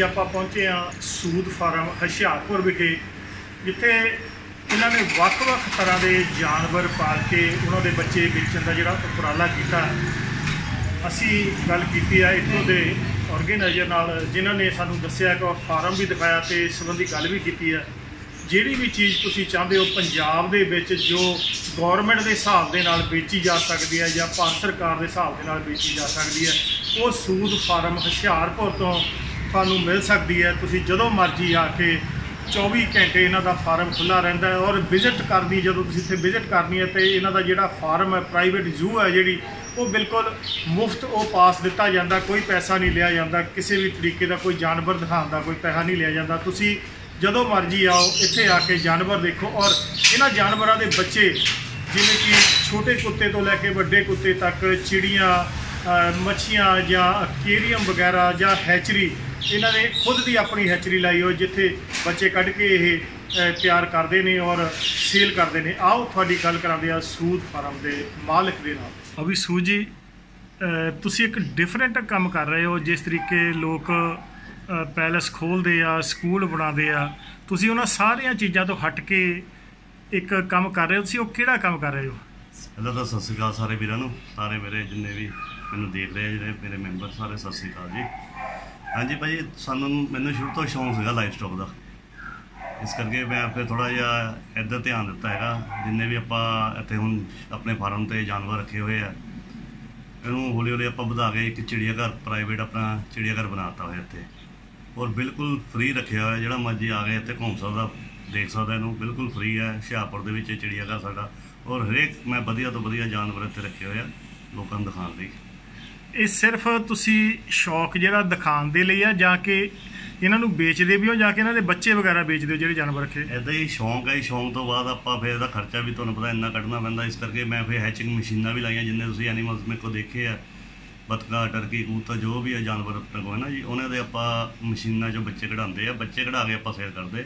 ਅੱਜ ਆਪਾਂ ਪਹੁੰਚੇ ਹਾਂ ਸੂਦ ਫਾਰਮ ਹੁਸ਼ਿਆਰਪੁਰ ਵਿਖੇ, ਜਿੱਥੇ ਇਹਨਾਂ ਨੇ ਵੱਖ-ਵੱਖ ਤਰ੍ਹਾਂ ਦੇ ਜਾਨਵਰ ਪਾਲ ਕੇ ਉਹਨਾਂ ਦੇ ਬੱਚੇ ਵੇਚਣ ਦਾ ਜਿਹੜਾ ਉਪਰਾਲਾ ਕੀਤਾ। ਅਸੀਂ ਗੱਲ ਕੀਤੀ ਆ ਇੱਥੋਂ ਦੇ ਆਰਗੇਨਾਈਜ਼ਰ ਨਾਲ, ਜਿਨ੍ਹਾਂ ਨੇ ਸਾਨੂੰ ਦੱਸਿਆ ਕਿ ਉਹ ਫਾਰਮ ਵੀ ਦਿਖਾਇਆ ਤੇ ਇਸ ਸੰਬੰਧੀ ਗੱਲ ਵੀ ਕੀਤੀ ਹੈ ਜਿਹੜੀ ਵੀ ਚੀਜ਼ ਤੁਸੀਂ ਚਾਹੁੰਦੇ ਹੋ ਪੰਜਾਬ ਦੇ ਵਿੱਚ ਜੋ ਗਵਰਨਮੈਂਟ ਦੇ ਹਿਸਾਬ ਦੇ ਨਾਲ ਵੇਚੀ ਜਾ ਸਕਦੀ ਹੈ ਜਾਂ ਭਾਰਤ ਸਰਕਾਰ ਦੇ ਹਿਸਾਬ ਦੇ ਨਾਲ ਵੇਚੀ ਜਾ ਸਕਦੀ ਹੈ, ਉਹ ਸੂਦ ਫਾਰਮ ਹੁਸ਼ਿਆਰਪੁਰ ਤੋਂ ਤੁਹਾਨੂੰ ਮਿਲ ਸਕਦੀ ਹੈ। ਤੁਸੀਂ ਜਦੋਂ ਮਰਜ਼ੀ ਆ ਕੇ 24 ਘੰਟੇ ਇਹਨਾਂ ਦਾ ਫਾਰਮ ਖੁੱਲਾ ਰਹਿੰਦਾ ਹੈ ਔਰ ਵਿਜ਼ਿਟ ਕਰਨੀ, ਜਦੋਂ ਤੁਸੀਂ ਇੱਥੇ ਵਿਜ਼ਿਟ ਕਰਨੀ ਹੈ ਤੇ ਇਹਨਾਂ ਦਾ ਜਿਹੜਾ ਫਾਰਮ ਹੈ ਪ੍ਰਾਈਵੇਟ ਜ਼ੂ ਹੈ ਜਿਹੜੀ, ਉਹ ਬਿਲਕੁਲ ਮੁਫਤ ਉਹ ਪਾਸ ਦਿੱਤਾ ਜਾਂਦਾ, ਕੋਈ ਪੈਸਾ ਨਹੀਂ ਲਿਆ ਜਾਂਦਾ, ਕਿਸੇ ਵੀ ਤਰੀਕੇ ਦਾ ਕੋਈ ਜਾਨਵਰ ਦਿਖਾਉਣ ਦਾ ਕੋਈ ਪੈਸਾ ਨਹੀਂ ਲਿਆ ਜਾਂਦਾ। ਤੁਸੀਂ ਜਦੋਂ ਮਰਜ਼ੀ ਆਓ, ਇੱਥੇ ਆ ਕੇ ਜਾਨਵਰ ਦੇਖੋ ਔਰ ਇਹਨਾਂ ਜਾਨਵਰਾਂ ਦੇ ਬੱਚੇ, ਜਿਵੇਂ ਕਿ ਛੋਟੇ ਕੁੱਤੇ ਤੋਂ ਲੈ ਕੇ ਵੱਡੇ ਕੁੱਤੇ ਤੱਕ, ਚਿੜੀਆਂ ਮੱਛੀਆਂ ਜਾਂ ਅਕੇਰੀਅਮ ਵਗੈਰਾ ਜਾਂ ਹੈਚਰੀ ਇਹਨਾਂ ਨੇ ਖੁਦ ਦੀ ਆਪਣੀ ਹੈਚਰੀ ਲਾਈ ਹੋਈ ਜਿੱਥੇ ਬੱਚੇ ਕੱਢ ਕੇ ਇਹ ਤਿਆਰ ਕਰਦੇ ਨੇ ਔਰ ਸੇਲ ਕਰਦੇ ਨੇ। ਆਓ ਤੁਹਾਡੀ ਗੱਲ ਕਰਾਂਦੇ ਆ ਸੂਦ ਫਾਰਮ ਦੇ ਮਾਲਕ ਦੇ ਨਾਲ। ਅਭੀ ਸੂਜੀ ਤੁਸੀਂ ਇੱਕ ਡਿਫਰੈਂਟ ਕੰਮ ਕਰ ਰਹੇ ਹੋ ਜਿਸ ਤਰੀਕੇ ਲੋਕ ਪੈਲਸ ਖੋਲਦੇ ਆ ਸਕੂਲ ਬਣਾਉਂਦੇ ਆ। ਤੁਸੀਂ ਉਹਨਾਂ ਸਾਰੀਆਂ ਚੀਜ਼ਾਂ ਤੋਂ ਹਟ ਕੇ ਇੱਕ ਕੰਮ ਕਰ ਰਹੇ ਹੋ ਤੁਸੀਂ ਉਹ ਕਿਹੜਾ ਕੰਮ ਕਰ ਰਹੇ ਹੋ? ਪਹਿਲਾਂ ਤਾਂ ਸਤਿ ਸ਼੍ਰੀ ਅਕਾਲ ਸਾਰੇ ਵੀਰਾਂ ਨੂੰ ਸਾਰੇ ਮੇਰੇ ਜਿੰਨੇ ਵੀ ਮੈਨੂੰ ਦੇਖ ਰਹੇ ਜਿਹੜੇ ਮੇਰੇ ਮੈਂਬਰ ਸਾਰੇ ਸਤਿ ਸ਼੍ਰੀ ਅਕਾਲ ਜੀ। ਹਾਂਜੀ ਭਾਈ ਸਾਨੂੰ ਮੈਨੂੰ ਸ਼ੁਰੂ ਤੋਂ ਸ਼ੌਂਕ ਸੀਗਾ ਲਾਈਫ ਸਟਾਕ ਦਾ। ਇਸ ਕਰਕੇ ਮੈਂ ਫਿਰ ਥੋੜਾ ਜਿਹਾ ਇੱਧਰ ਧਿਆਨ ਦਿੱਤਾ ਹੈਗਾ। ਜਿੰਨੇ ਵੀ ਆਪਾਂ ਇੱਥੇ ਹੁਣ ਆਪਣੇ ਫਾਰਮ ਤੇ ਜਾਨਵਰ ਰੱਖੇ ਹੋਏ ਆ, ਇਹਨੂੰ ਹੌਲੀ ਹੌਲੀ ਆਪਾਂ ਵਧਾ ਕੇ ਇੱਕ ਚਿੜੀਆ ਘਰ ਪ੍ਰਾਈਵੇਟ ਆਪਣਾ ਚਿੜੀਆ ਘਰ ਬਣਾਤਾ ਹੋਇਆ ਇੱਥੇ। ਔਰ ਬਿਲਕੁਲ ਫ੍ਰੀ ਰੱਖਿਆ ਹੋਇਆ, ਜਿਹੜਾ ਮਰਜ਼ੀ ਆ ਕੇ ਇੱਥੇ ਘੁੰਮ ਸਕਦਾ, ਦੇਖ ਸਕਦਾ ਇਹਨੂੰ। ਬਿਲਕੁਲ ਫ੍ਰੀ ਹੈ, ਹੁਸ਼ਿਆਰਪੁਰ ਦੇ ਵਿੱਚ ਇਹ ਚਿੜੀਆ ਘਰ ਸਾਡਾ। ਔਰ ਹਰੇਕ, ਮੈਂ ਵਧੀਆ ਤੋਂ ਵਧੀਆ ਜਾਨਵਰ ਇੱਥੇ ਰੱਖੇ ਹੋਏ ਆ, ਲੋਕਾਂ ਨੂੰ ਦਿਖਾਉਣ ਲਈ। ਇਹ ਸਿਰਫ ਤੁਸੀਂ ਸ਼ੌਕ ਜਿਹੜਾ ਦਿਖਾਉਣ ਦੇ ਲਈ ਆ, ਜਾਂ ਕਿ ਇਹਨਾਂ ਨੂੰ ਵੇਚਦੇ ਵੀ ਹੋ, ਜਾਂ ਕਿ ਇਹਨਾਂ ਦੇ ਬੱਚੇ ਵਗੈਰਾ ਵੇਚਦੇ ਹੋ ਜਿਹੜੇ ਜਾਨਵਰ ਰੱਖੇ? ਐਦਾਂ ਹੀ ਸ਼ੌਂਕ ਹੈ ਸ਼ੌਂਕ ਤੋਂ ਬਾਅਦ ਆਪਾਂ ਫਿਰ ਇਹਦਾ ਖਰਚਾ ਵੀ ਤੁਹਾਨੂੰ ਪਤਾ ਇੰਨਾ ਕੱਢਣਾ ਪੈਂਦਾ, ਇਸ ਕਰਕੇ ਮੈਂ ਫਿਰ ਹੈਚਿੰਗ ਮਸ਼ੀਨਾਂ ਵੀ ਲਾਈਆਂ, ਜਿੰਨੇ ਤੁਸੀਂ ਐਨੀਮਲਸ ਮੇਰੇ ਕੋਲ ਦੇਖੇ ਆ, ਬਤਕਾ ਟਰਕੀ ਕਬੂਤਰ, ਜੋ ਵੀ ਆ ਜਾਨਵਰ ਆਪਣੇ ਕੋਲ ਹੈ ਨਾ ਜੀ, ਉਹਨਾਂ ਦੇ ਆਪਾਂ ਮਸ਼ੀਨਾਂ 'ਚੋਂ ਬੱਚੇ ਕਢਾਉਂਦੇ ਆ, ਬੱਚੇ ਕਢਾ ਕੇ ਆਪਾਂ ਸੇਲ ਕਰਦੇ।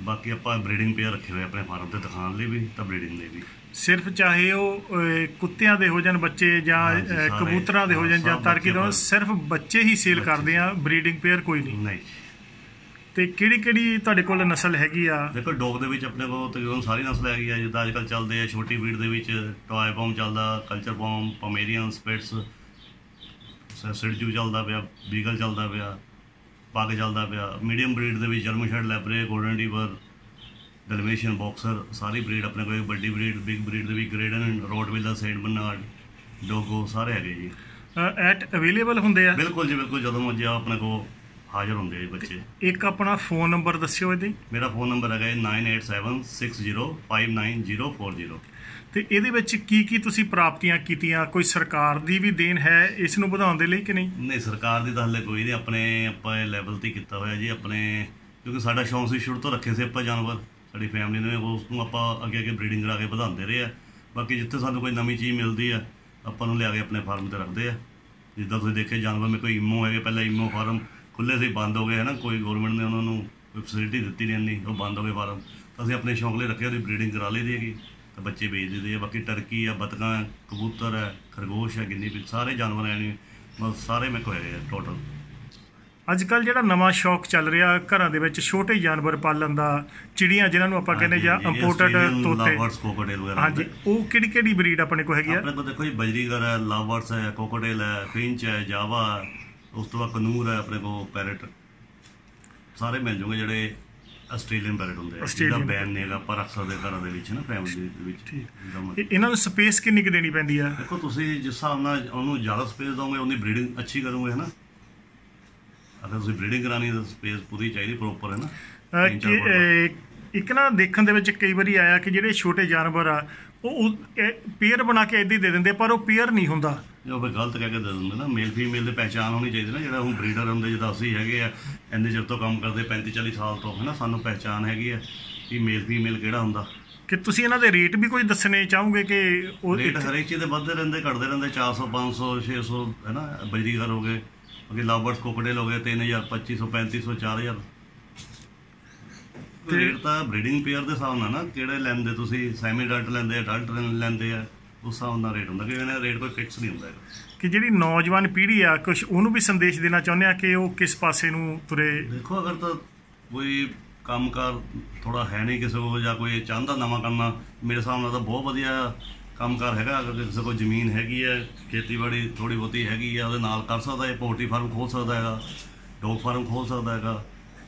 ਬਾਕੀ ਆਪਾਂ ਬਰੀਡਿੰਗ ਪੇਅਰ ਰੱਖੇ ਹੋਏ ਆਪਣੇ ਫਾਰਮ ਤੇ ਦਿਖਾਉਣ ਲਈ ਵੀ, ਤਾਂ ਬਰੀਡਿੰਗ ਲਈ ਵੀ। ਸਿਰਫ ਚਾਹੇ ਉਹ ਕੁੱਤਿਆਂ ਦੇ ਹੋ ਜਾਣ ਬੱਚੇ ਜਾਂ। ਕਬੂਤਰਾਂ ਦੇ ਹੋ ਜਾਣ ਜਾਂ ਤਰਕੀ ਦੇ ਸਿਰਫ ਬੱਚੇ ਹੀ ਸੇਲ। ਕਰਦੇ ਆ ਬਰੀਡਿੰਗ ਪੇਅਰ ਕੋਈ ਨਹੀਂ ਨਹੀਂ ਤੇ ਕਿਹੜੀ ਕਿਹੜੀ ਤੁਹਾਡੇ ਕੋਲ ਨਸਲ ਹੈਗੀ ਆ ਦੇਖੋ ਡੌਗ ਦੇ ਵਿੱਚ ਆਪਣੇ ਕੋਲ ਤਕਰੀਬਨ ਸਾਰੀ ਨਸਲ ਹੈਗੀ ਆ ਜਿੱਦਾਂ ਅੱਜਕੱਲ ਚੱਲਦੇ ਆ ਛੋਟੀ ਬਰੀਡ ਦੇ ਵਿੱਚ ਟੌਏ ਪੌਮ ਚੱਲਦਾ ਕਲਚਰ ਪੌਮ ਪਮੇਰੀਅਨ ਸਪਿਟਸ ਸਿਡਜੂ ਚੱਲਦਾ ਪਿਆ ਬੀਗਲ ਚੱਲਦਾ ਪਿਆ ਪੱਗ ਚੱਲਦਾ ਪਿਆ ਮੀਡੀਅਮ ਬਰੀਡ ਦੇ ਵਿੱਚ German shepherd Labrador golden retriever Dalmatian boxer ਸਾਰੀ ਬਰੀਡ ਆਪਣੇ ਕੋਲ ਵੱਡੀ ਬਰੀਡ ਬਿਗ ਬਰੀਡ ਦੇ ਵੀ ਗ੍ਰੇਡਨ ਰੋਡਵਿਲਰ ਸੇਂਟ ਬਰਨਾਰਡ ਡੋਗੋ ਸਾਰੇ ਹੈਗੇ ਜੀ। ਐਟ ਅਵੇਲੇਬਲ ਹੁੰਦੇ ਆ? ਬਿਲਕੁਲ ਜੀ ਬਿਲਕੁਲ ਜਦੋਂ ਮਰਜ਼ੀ ਆਓ ਆਪਣੇ ਕੋਲ ਹਾਜ਼ਰ ਹੁੰਦੇ ਆ ਜੀ ਬੱਚੇ। ਇੱਕ ਆਪਣਾ ਫੋਨ ਨੰਬਰ ਦੱਸਿਓ ਇਹਦੇ। ਮੇਰਾ ਫੋਨ ਨੰਬਰ ਹੈਗਾ 9876059040 ਤੇ ਇਹਦੇ ਵਿੱਚ ਕੀ ਕੀ ਤੁਸੀਂ ਪ੍ਰਾਪਤੀਆਂ ਕੀਤੀਆਂ? ਕੋਈ ਸਰਕਾਰ ਦੀ ਵੀ ਦੇਣ ਹੈ ਇਸ ਨੂੰ ਵਧਾਉਣ ਦੇ ਲਈ ਕਿ ਨਹੀਂ? ਨਹੀਂ ਸਰਕਾਰ ਦੀ ਤਾਂ ਹੱਲੇ ਕੋਈ ਨਹੀਂ। ਆਪਣੇ ਆਪਾਂ ਲੈਵਲ ਤੇ ਕੀਤਾ ਹੋਇਆ ਜੀ ਆਪਣੇ ਕਿਉਂਕਿ ਸਾਡਾ ਸ਼ੌਂਕ ਸੀ ਸ਼ੁਰੂ ਤੋਂ ਰੱਖੇ ਸੀ ਆਪਾਂ ਜਾਨਵਰ। ਸਾਡੀ ਫੈਮਿਲੀ ਨੇ ਉਸ ਨੂੰ ਆਪਾਂ ਅੱਗੇ ਅੱਗੇ ਬਰੀਡਿੰਗ ਕਰਾ ਕੇ ਵਧਾਉਂਦੇ ਰਹੇ ਆ। ਬਾਕੀ ਜਿੱਥੇ ਸਾਨੂੰ ਕੋਈ ਨਵੀਂ ਚੀਜ਼ ਮਿਲਦੀ ਆ, ਆਪਾਂ ਨੂੰ ਲਿਆ ਕੇ ਆਪਣੇ ਫਾਰਮ ਤੇ ਰੱਖਦੇ ਆ। ਜਿੱਦਾਂ ਤੁਸੀਂ ਦੇਖੇ ਜਾਨਵਰ ਮੇ ਕੋਈ ਇਮੋ ਹੈਗੇ, ਪਹਿਲਾਂ ਇਮੋ ਫਾਰਮ ਖੁੱਲੇ ਸੀ, ਬੰਦ ਹੋ ਗਏ ਹੈ ਨਾ ਕੋਈ ਗਵਰਨਮੈਂਟ ਨੇ ਉਹਨਾਂ ਨੂੰ ਕੋਈ ਫੈਸਿਲਿਟੀ ਦਿੱਤੀ ਨਹੀਂ ਇੰਨੀ, ਉਹ ਬੰਦ ਹੋ ਗਏ ਫਾਰਮ ਤਾਂ ਅਸੀਂ ਆਪਣੇ ਸ਼ੌਂਕ ਲਈ ਰੱਖਿਆ, ਉਹਦੀ ਬਰੀਡਿੰਗ ਕਰਾ ਲਈ ਹੈਗੀ। ਤਾਂ ਬੱਚੇ ਵੇਚ ਦਿੰਦੇ ਆ, ਬਾਕੀ ਟਰਕੀ ਆ, ਬਤਕਾਂ, ਕਬੂਤਰ ਹੈ ਖਰਗੋਸ਼ ਹੈ ਗਿੰਨੀ ਪਿਗ, ਸਾਰੇ ਜਾਨਵਰ ਐ ਨੇ ਬਸ ਸਾਰੇ ਮੇਰੇ ਕੋਲ ਹੈਗੇ ਆ ਟੋਟਲ ਅੱਜ ਕੱਲ ਜਿਹੜਾ ਨਵਾਂ ਸ਼ੌਕ ਚੱਲ ਰਿਹਾ ਘਰਾਂ ਦੇ ਵਿੱਚ ਛੋਟੇ ਜਾਨਵਰ ਪਾਲਣ ਦਾ ਚਿੜੀਆਂ ਜਿਨ੍ਹਾਂ ਨੂੰ ਆਪਾਂ ਕਹਿੰਦੇ ਜਾਂ ਇੰਪੋਰਟਡ ਤੋਤੇ। ਹਾਂਜੀ ਉਹ ਕਿਹੜੀ ਕਿਹੜੀ ਬਰੀਡ ਆਪਣੇ ਕੋਲ ਹੈਗੀ ਆ? ਆਪਣੇ ਕੋਲ ਦੇਖੋ ਜੀ ਬਜਰੀਗਰ ਹੈ ਲਵਰਸ ਹੈ ਕੋਕੋਡੇਲ ਹੈ ਫਿੰਚ ਹੈ ਜਾਵਾ ਉਸ ਤੋਂ ਬਾਅਦ ਕਨੂਰ ਹੈ ਆਪਣੇ ਕੋਲ ਪੈਰਟ ਸਾਰੇ ਮਿਲ ਜੂਗੇ ਜਿਹੜੇ ਆਸਟ੍ਰੇਲੀਅਨ ਪੈਰਟ ਹੁੰਦੇ ਆ। ਜਿਹਦਾ ਬੈਨ ਨਹੀਂ ਹੈਗਾ ਆਪਾਂ ਰੱਖ ਸਕਦੇ ਘਰਾਂ ਦੇ ਵਿੱਚ ਨਾ ਫੈਮਿਲੀ ਦੇ ਵਿੱਚ। ਇਹਨਾਂ ਨੂੰ ਸਪੇਸ ਕਿੰਨੀ ਕੁ ਦੇਣੀ ਪੈਂਦੀ ਆ? ਦੇਖੋ ਤੁਸੀਂ ਜਿਸ ਹਿਸਾਬ ਨਾਲ ਉਹਨੂੰ ਜ਼ਿਆਦਾ ਸਪੇਸ ਦੋਗੇ ਉਹਦੀ ਬਰੀਡਿੰਗ ਅੱਛੀ ਕਰੋਗੇ ਹੈ ਨਾ ਅਗਰ ਤੁਸੀਂ ਬਰੀਡਿੰਗ ਕਰਾਣੀ ਹੈ ਤਾਂ ਸਪੇਸ ਪੂਰੀ ਚਾਹੀਦੀ ਪ੍ਰੋਪਰ ਹੈ ਨਾ? ਤਿੰਨ ਚਾਰ ਇੱਕ ਨਾ ਦੇਖਣ ਦੇ ਵਿੱਚ ਕਈ ਵਾਰੀ ਆਇਆ ਕਿ ਜਿਹੜੇ ਛੋਟੇ ਜਾਨਵਰ ਆ ਉਹ ਪੇਅਰ ਬਣਾ ਕੇ ਏਦਾਂ ਹੀ ਦੇ ਦਿੰਦੇ ਪਰ ਉਹ ਪੇਅਰ ਨਹੀਂ ਹੁੰਦਾ। ਜੋ ਫਿਰ ਗਲਤ ਕਹਿ ਕੇ ਦੇ ਦਿੰਦੇ ਨਾ। ਮੇਲ ਫੀਮੇਲ ਦੀ ਪਹਿਚਾਣ ਹੋਣੀ ਚਾਹੀਦੀ ਨਾ ਜਿਹੜਾ ਹੁਣ ਬਰੀਡਰ ਹੁੰਦੇ ਜਿੱਦਾਂ ਅਸੀਂ ਹੈਗੇ ਆ ਇੰਨੇ ਚਿਰ ਤੋਂ ਕੰਮ ਕਰਦੇ 35 40 ਸਾਲ ਤੋਂ ਹੈ ਨਾ ਸਾਨੂੰ ਪਹਿਚਾਣ ਹੈਗੀ ਆ ਕਿ ਮੇਲ ਫੀਮੇਲ ਕਿਹੜਾ ਹੁੰਦਾ। ਕਿ ਤੁਸੀਂ ਇਹਨਾਂ ਦੇ ਰੇਟ ਵੀ ਕੋਈ ਦੱਸਣੇ ਚਾਹੋਗੇ ਕਿ ਉਹ ਰੇਟ ਹਰੇਕ ਚੀਜ਼ ਦੇ ਵੱਧਦੇ ਰਹਿੰਦੇ ਘਟਦੇ ਰਹਿੰਦੇ 400 500 600 ਹੈ ਨਾ ਬਜਰੀਗਰ ਹੋ ਗਏ। ਅੱਗੇ ਲਵਬਰਡਸ ਕੋਕੜੇਲ ਹੋ ਗਏ 3000 2500 3500 4000 ਰੇਟ ਤਾਂ ਬਰੀਡਿੰਗ ਪੇਅਰ ਦੇ ਹਿਸਾਬ ਨਾਲ ਨਾ ਕਿਹੜੇ ਲੈਂਦੇ ਤੁਸੀਂ ਸੈਮੀ ਅਡਲਟ ਲੈਂਦੇ ਅਡਲਟ ਲੈਂਦੇ ਆ ਉਸ ਹਿਸਾਬ ਨਾਲ ਰੇਟ ਹੁੰਦਾ ਕਿ ਇਹਨਾਂ ਰੇਟ ਕੋਈ ਫਿਕਸ ਨਹੀਂ ਹੁੰਦਾ ਕਿ ਜਿਹੜੀ ਨੌਜਵਾਨ ਪੀੜ੍ਹੀ ਆ ਕੁਝ ਉਹਨੂੰ ਵੀ ਸੰਦੇਸ਼ ਦੇਣਾ ਚਾਹੁੰਦੇ ਆ ਕਿ ਉਹ ਕਿਸ ਪਾਸੇ ਨੂੰ ਤੁਰੇ? ਦੇਖੋ ਅਗਰ ਤਾਂ ਕੋਈ ਕੰਮਕਾਰ ਥੋੜਾ ਹੈ ਨਹੀਂ ਕਿਸੇ ਕੋਲ ਜਾਂ ਕੋਈ ਚਾਹੁੰਦਾ ਨਵਾਂ ਕਰਨਾ ਮੇਰੇ ਹਿਸਾਬ ਨਾਲ ਤਾਂ ਬਹੁਤ ਵਧੀਆ ਕੰਮਕਾਰ ਹੈਗਾ ਅਗਰ ਕਿਸੇ ਕੋਲ ਜ਼ਮੀਨ ਹੈਗੀ ਹੈ ਖੇਤੀਬਾੜੀ ਥੋੜੀ ਬਹੁਤੀ ਹੈਗੀ ਹੈ ਉਹਦੇ ਨਾਲ ਕਰ ਸਕਦਾ ਹੈ ਪੋਲਟਰੀ ਫਾਰਮ ਖੋਲ ਸਕਦਾ ਹੈਗਾ ਡੌਗ ਫਾਰਮ ਖੋਲ ਸਕਦਾ ਹੈਗਾ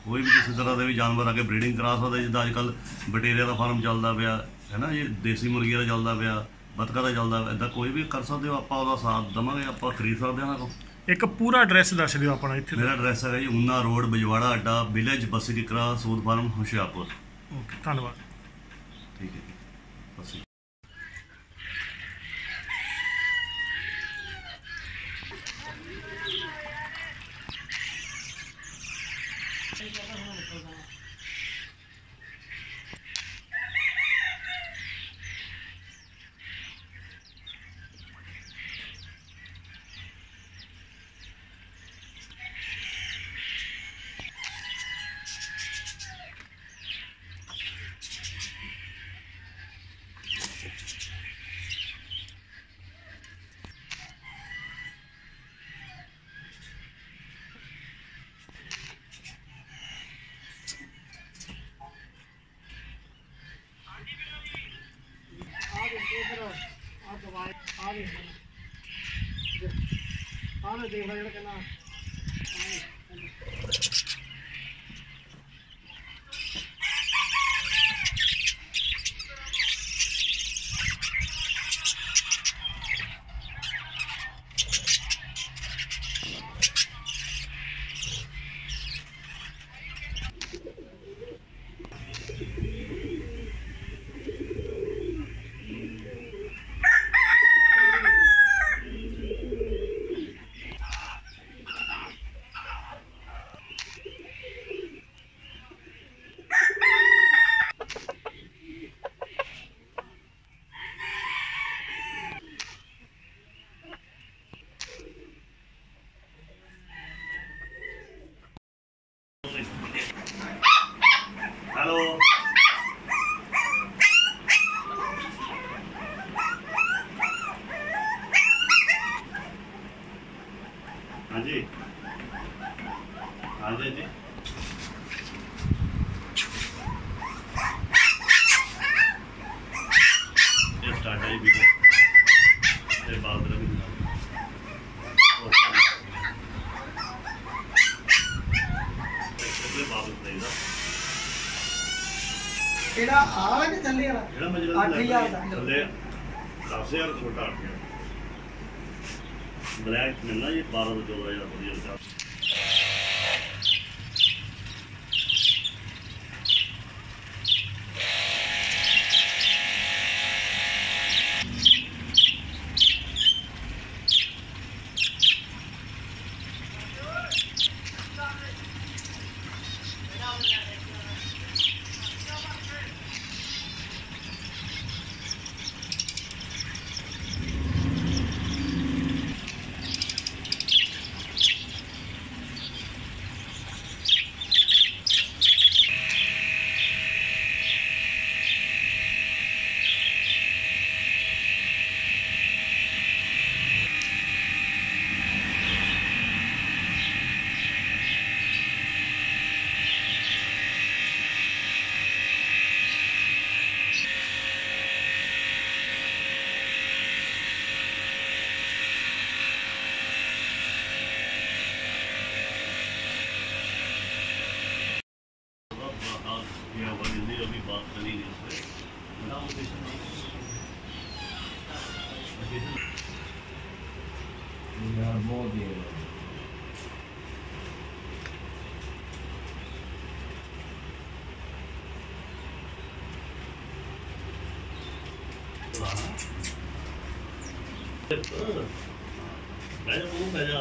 ਕੋਈ ਵੀ ਕਿਸੇ ਤਰ੍ਹਾਂ ਦੇ ਵੀ ਜਾਨਵਰ ਆ ਕੇ ਬਰੀਡਿੰਗ ਕਰਾ ਸਕਦਾ ਜਿੱਦਾਂ ਅੱਜ ਕੱਲ ਬਟੇਰੀਆ ਦਾ ਫਾਰਮ ਚੱਲਦਾ ਪਿਆ ਹੈ ਨਾ ਇਹ ਦੇਸੀ ਮੁਰਗੀਆਂ ਦਾ ਚੱਲਦਾ ਪਿਆ ਬਤਕਾ ਦਾ ਚੱਲਦਾ ਇਦਾਂ ਕੋਈ ਵੀ ਕਰ ਸਕਦੇ ਹੋ ਆਪਾਂ ਉਹਦਾ ਸਾਥ ਦੇਵਾਂਗੇ ਆਪਾਂ ਖਰੀਦ ਸਕਦੇ ਹਾਂ ਨਾ ਇੱਕ ਪੂਰਾ ਐਡਰੈਸ ਦੱਸ ਦਿਓ ਆਪਣਾ ਇੱਥੇ ਮੇਰਾ ਐਡਰੈਸ ਹੈਗਾ ਜੀ ਉਨਾ ਰੋਡ ਬਜਵਾੜਾ ਅੱਡਾ ਵਿਲੇਜ ਬਸਕਿਕਰਾ ਸੂਦ ਫਾਰਮ ਹੁਸ਼ਿਆਰਪੁਰ। ਓਕੇ ਧੰਨਵਾਦ। ਠੀਕ ਹੈ ਜੀ ਬਸ ਹੈਲੋ ਹਾਂਜੀ ਹਾਂਜੀ ਜੀ ਇਹ ਸਟਾਰਟ ਹੈ ਵੀ ਬਾਅਦ ਕਿਹੜਾ ਆ ਵਾ ਕਿ ਥੱਲੇ ਵਾਲਾ ਜਿਹੜਾ ਮੈਂ ਜਿਹੜਾ ਅੱਠ ਹਜ਼ਾਰ ਦਾ। ਥੱਲੇ 10000 ਛੋਟਾ ਆ ਗਿਆ ਬਲੈਕ ਮਿਲਣਾ ਇਹ Yeah, well, you need to be box and eat it. Now, this is We are more there. ਮੈਂ ਉਹ ਮੈਂ ਜਾ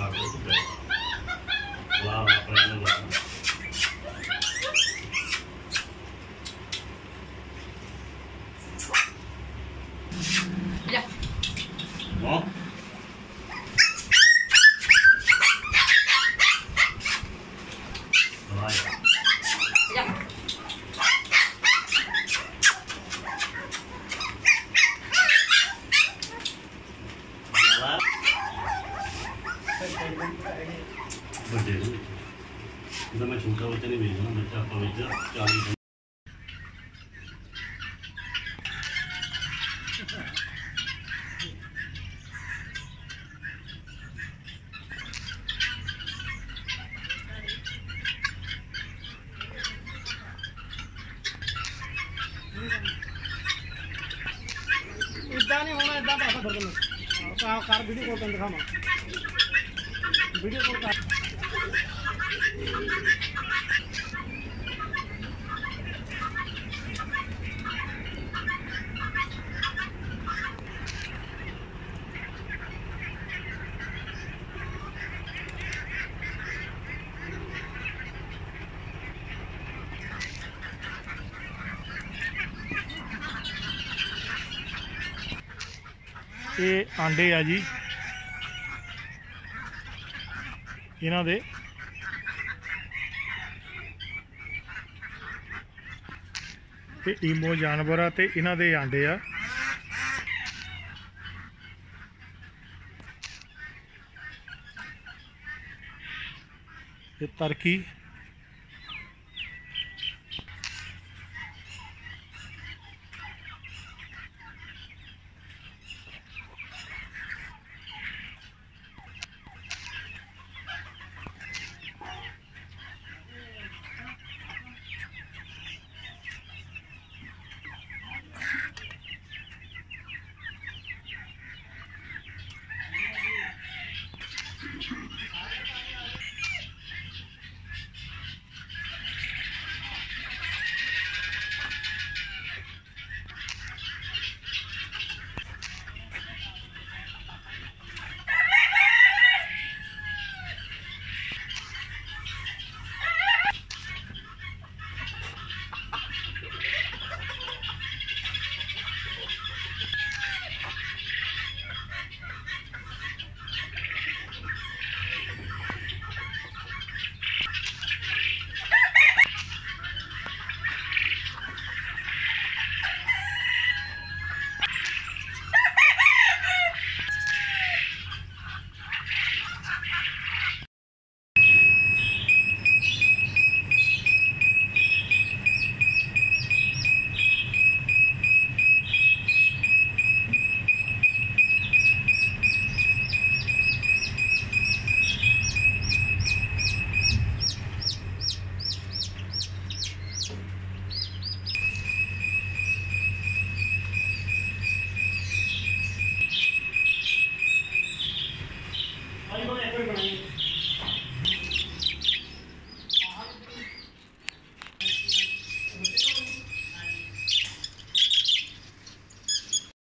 ਆ ਰਿਹਾ ਹਾਂ ਹੋਣਾ ਇਦਾਂ ਫਿਰ ਤੈਨੂੰ ਕਾ ਵੀਡੀਓ ਕੋਲ ਤੈਨੂੰ ਦਿਖਾਵਾਂ। ਵੀਡੀਓ ਕੋਲ ਕਰ। ਇਹ ਆਂਡੇ ਆ ਜੀ। ਇਹਨਾਂ ਦੇ। ਇਹ ਈਮੋ ਜਾਨਵਰ ਆ ਤੇ ਇਹਨਾਂ ਦੇ ਆਂਡੇ ਆ। ਇਹ ਤਰਕੀ।